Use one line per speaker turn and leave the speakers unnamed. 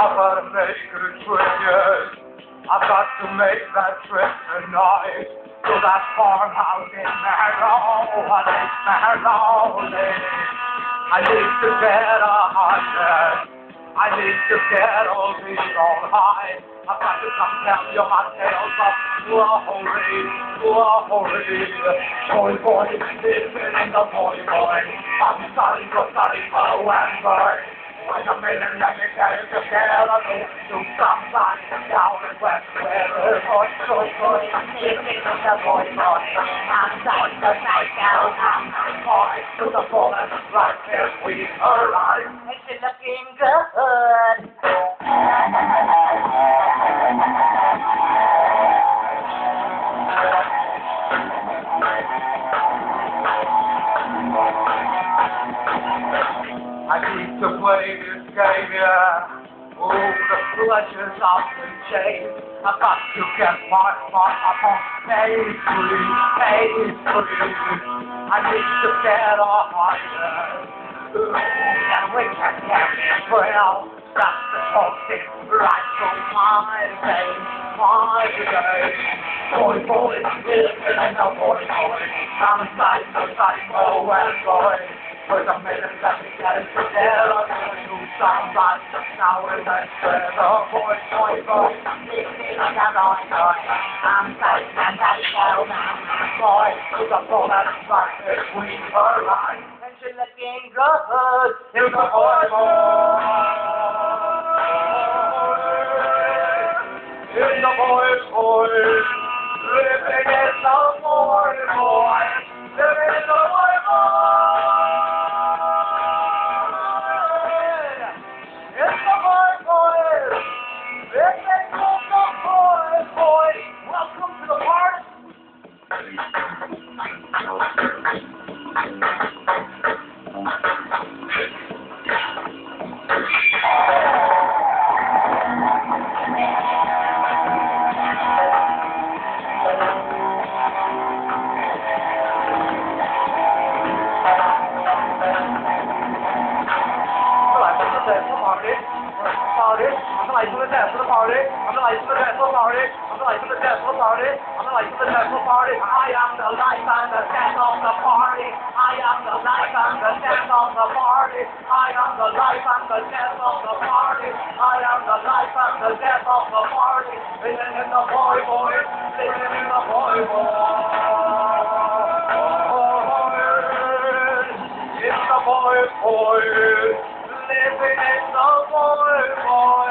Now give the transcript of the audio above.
I've got to make a trigger. I've got to make that trip tonight to that farmhouse in Maryland. I need Maryland. I need to get up. I need to get all these on high. I've got to come tell you my tales glory, glory. Boy, boy, living in the boy, boy. I'm sorry, so sorry for November. Wait a minute, let me get it together. Do somebody down in West Where boy, boy, boy. Living in the boy, boy. I'm sorry, so sorry, I'm boy. To the we looking good. I need to play this game, yeah. Oh, the pleasures of the chase. I've got to get my spot upon page three. I need to get a higher. Ooh, and we can get it well. That's the talking right from my day, my day. Boy, boy, living in a boy, boy. I'm a side to side, oh, and boy. With a minute that we get it together, do some right now with that feather, boy, boy, boy. Living in a boy, boy. I'm I'm to the full and right between her lines. It's looking good. To the boy, boy. In the boy, boy. Living apple. I'm the life of and the death of the party. I am the life and the death of the party. I am the life and the death of the party. I am the life and the death of the party. Living in the boy boy, living in the boy boy. boy, boy living in the boy boy.